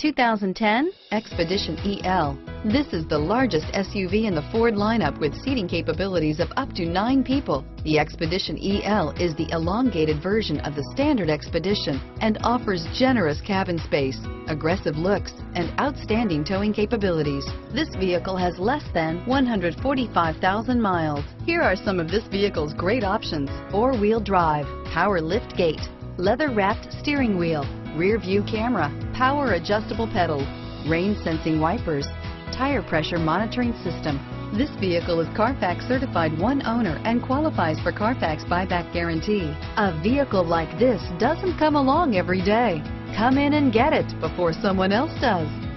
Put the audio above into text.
2010 Expedition EL. This is the largest SUV in the Ford lineup with seating capabilities of up to nine people. The Expedition EL is the elongated version of the standard Expedition and offers generous cabin space, aggressive looks, and outstanding towing capabilities. This vehicle has less than 145,000 miles. Here are some of this vehicle's great options. Four-wheel drive, power lift gate, leather-wrapped steering wheel, rear view camera, power adjustable pedals, rain sensing wipers, tire pressure monitoring system. This vehicle is Carfax certified one owner and qualifies for Carfax buyback guarantee. A vehicle like this doesn't come along every day. Come in and get it before someone else does.